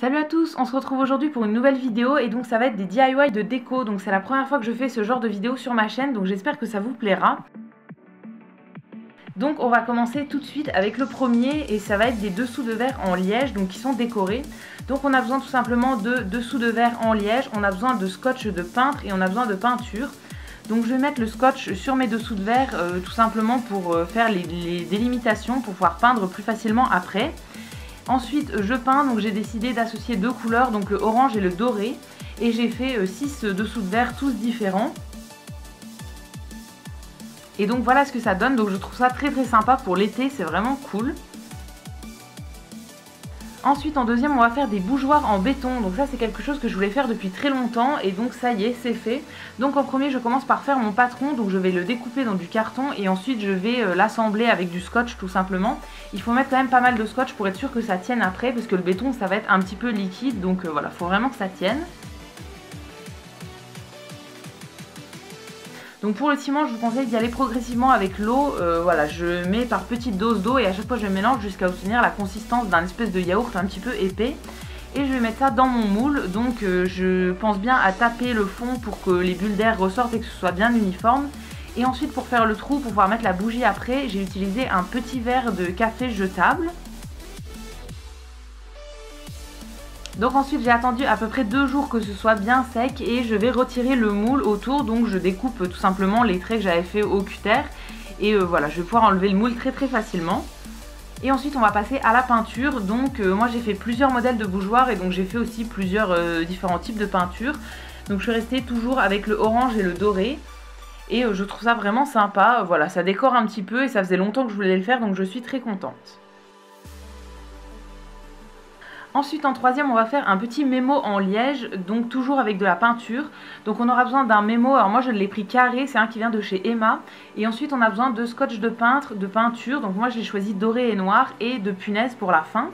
Salut à tous, on se retrouve aujourd'hui pour une nouvelle vidéo et donc ça va être des DIY de déco. Donc c'est la première fois que je fais ce genre de vidéo sur ma chaîne donc j'espère que ça vous plaira. Donc on va commencer tout de suite avec le premier et ça va être des dessous de verre en liège donc qui sont décorés. Donc on a besoin tout simplement de dessous de verre en liège, on a besoin de scotch de peintre et on a besoin de peinture. Donc je vais mettre le scotch sur mes dessous de verre euh, tout simplement pour euh, faire les, les délimitations pour pouvoir peindre plus facilement après. Ensuite, je peins, donc j'ai décidé d'associer deux couleurs, donc le orange et le doré. Et j'ai fait 6 euh, dessous de verre, tous différents. Et donc voilà ce que ça donne, donc je trouve ça très très sympa pour l'été, c'est vraiment cool. Ensuite, en deuxième, on va faire des bougeoirs en béton. Donc ça, c'est quelque chose que je voulais faire depuis très longtemps. Et donc ça y est, c'est fait. Donc en premier, je commence par faire mon patron. Donc je vais le découper dans du carton. Et ensuite, je vais euh, l'assembler avec du scotch, tout simplement. Il faut mettre quand même pas mal de scotch pour être sûr que ça tienne après. Parce que le béton, ça va être un petit peu liquide. Donc euh, voilà, il faut vraiment que ça tienne. Donc pour le ciment, je vous conseille d'y aller progressivement avec l'eau. Euh, voilà, je mets par petites doses d'eau et à chaque fois je mélange jusqu'à obtenir la consistance d'un espèce de yaourt un petit peu épais. Et je vais mettre ça dans mon moule. Donc euh, je pense bien à taper le fond pour que les bulles d'air ressortent et que ce soit bien uniforme. Et ensuite pour faire le trou, pour pouvoir mettre la bougie après, j'ai utilisé un petit verre de café jetable. Donc ensuite j'ai attendu à peu près deux jours que ce soit bien sec et je vais retirer le moule autour donc je découpe tout simplement les traits que j'avais fait au cutter et euh, voilà je vais pouvoir enlever le moule très très facilement. Et ensuite on va passer à la peinture donc euh, moi j'ai fait plusieurs modèles de bougeoirs et donc j'ai fait aussi plusieurs euh, différents types de peinture. Donc je suis restée toujours avec le orange et le doré et je trouve ça vraiment sympa, voilà ça décore un petit peu et ça faisait longtemps que je voulais le faire donc je suis très contente. Ensuite en troisième on va faire un petit mémo en liège, donc toujours avec de la peinture. Donc on aura besoin d'un mémo, alors moi je l'ai pris carré, c'est un qui vient de chez Emma. Et ensuite on a besoin de scotch de peintre, de peinture, donc moi j'ai choisi doré et noir et de punaise pour la fin.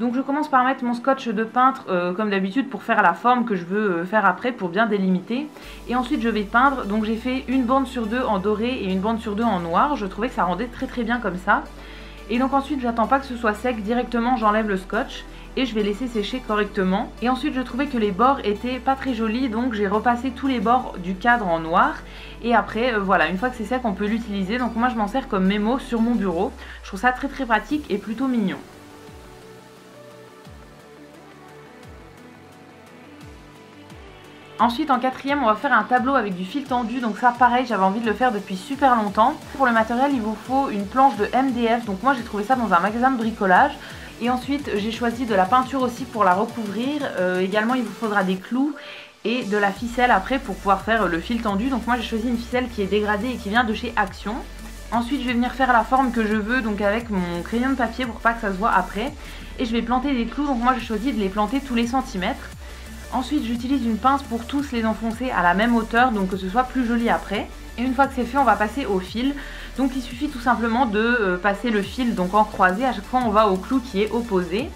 Donc je commence par mettre mon scotch de peintre euh, comme d'habitude pour faire la forme que je veux euh, faire après pour bien délimiter. Et ensuite je vais peindre, donc j'ai fait une bande sur deux en doré et une bande sur deux en noir. Je trouvais que ça rendait très très bien comme ça. Et donc ensuite j'attends pas que ce soit sec, directement j'enlève le scotch et je vais laisser sécher correctement. Et ensuite je trouvais que les bords étaient pas très jolis donc j'ai repassé tous les bords du cadre en noir. Et après euh, voilà, une fois que c'est sec on peut l'utiliser. Donc moi je m'en sers comme mémo sur mon bureau. Je trouve ça très très pratique et plutôt mignon. Ensuite en quatrième on va faire un tableau avec du fil tendu donc ça pareil j'avais envie de le faire depuis super longtemps. Pour le matériel il vous faut une planche de MDF donc moi j'ai trouvé ça dans un magasin de bricolage. Et ensuite, j'ai choisi de la peinture aussi pour la recouvrir. Euh, également, il vous faudra des clous et de la ficelle après pour pouvoir faire le fil tendu. Donc moi, j'ai choisi une ficelle qui est dégradée et qui vient de chez Action. Ensuite, je vais venir faire la forme que je veux, donc avec mon crayon de papier pour pas que ça se voit après. Et je vais planter des clous, donc moi j'ai choisi de les planter tous les centimètres. Ensuite, j'utilise une pince pour tous les enfoncer à la même hauteur, donc que ce soit plus joli après. Et une fois que c'est fait, on va passer au fil. Donc il suffit tout simplement de euh, passer le fil donc en croisé. À chaque fois, on va au clou qui est opposé.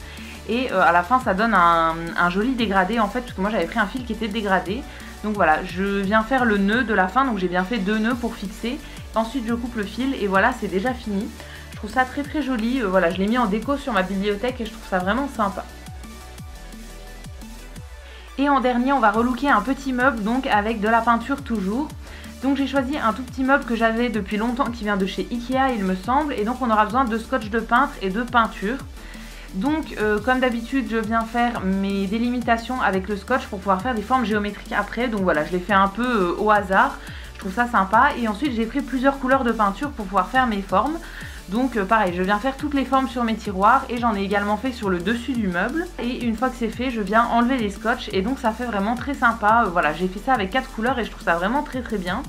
Et euh, à la fin, ça donne un, joli dégradé en fait, parce que moi j'avais pris un fil qui était dégradé. Donc voilà, je viens faire le nœud de la fin, donc j'ai bien fait deux nœuds pour fixer. Ensuite, je coupe le fil et voilà, c'est déjà fini. Je trouve ça très très joli. Euh, voilà, je l'ai mis en déco sur ma bibliothèque et je trouve ça vraiment sympa. Et en dernier, on va relooker un petit meuble donc avec de la peinture toujours. Donc j'ai choisi un tout petit meuble que j'avais depuis longtemps qui vient de chez Ikea il me semble. Et donc on aura besoin de scotch de peintre et de peinture. Donc euh, comme d'habitude je viens faire mes délimitations avec le scotch pour pouvoir faire des formes géométriques après. Donc voilà je l'ai fait un peu euh, au hasard. Je trouve ça sympa. Et ensuite j'ai pris plusieurs couleurs de peinture pour pouvoir faire mes formes. Donc euh, pareil, je viens faire toutes les formes sur mes tiroirs et j'en ai également fait sur le dessus du meuble. Et une fois que c'est fait, je viens enlever les scotch et donc ça fait vraiment très sympa. Euh, voilà, j'ai fait ça avec quatre couleurs et je trouve ça vraiment très très bien.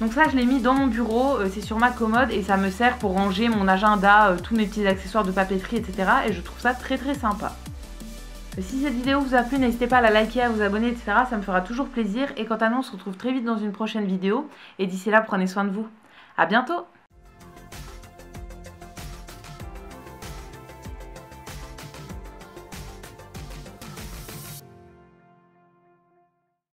Donc ça je l'ai mis dans mon bureau, euh, c'est sur ma commode et ça me sert pour ranger mon agenda, tous mes petits accessoires de papeterie, etc. Et je trouve ça très très sympa. Si cette vidéo vous a plu, n'hésitez pas à la liker, à vous abonner, etc. Ça me fera toujours plaisir. Et quant à nous, on se retrouve très vite dans une prochaine vidéo. Et d'ici là, prenez soin de vous. A bientôt